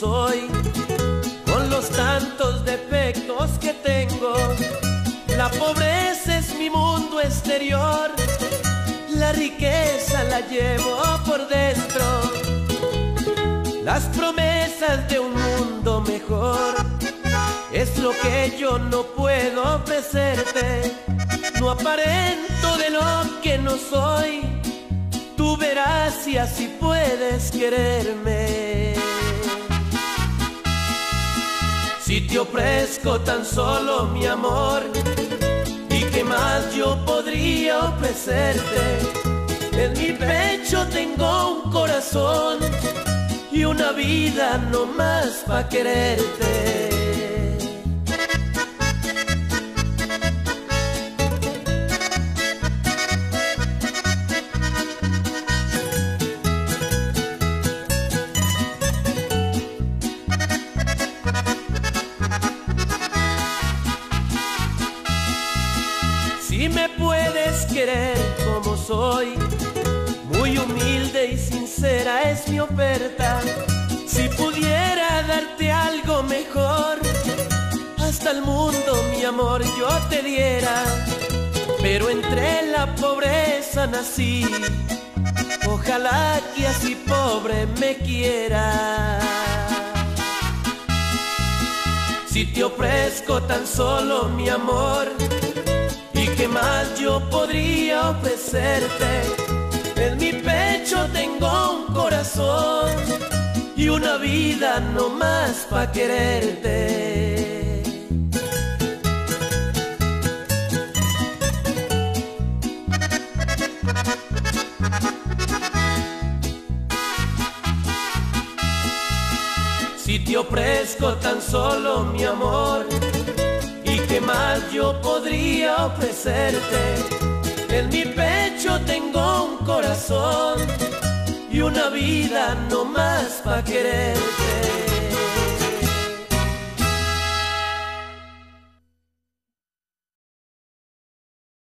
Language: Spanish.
soy, con los tantos defectos que tengo. La pobreza es mi mundo exterior, la riqueza la llevo por dentro. Las promesas de un mundo mejor es lo que yo no puedo ofrecerte. No aparento de lo que no soy. Si así puedes quererme. Si te ofrezco tan solo mi amor, ¿y qué más yo podría ofrecerte? En mi pecho tengo un corazón y una vida no más pa' quererte. Si me puedes querer como soy, muy humilde y sincera es mi oferta. Si pudiera darte algo mejor, hasta el mundo mi amor yo te diera. Pero entre la pobreza nací, ojalá que así pobre me quiera. Si te ofrezco tan solo mi amor, En mi pecho tengo un corazón y una vida no más pa' quererte. Si te ofrezco tan solo mi amor, ¿y qué más yo podría ofrecerte? En mi pecho tengo un corazón y una vida no más pa' quererte.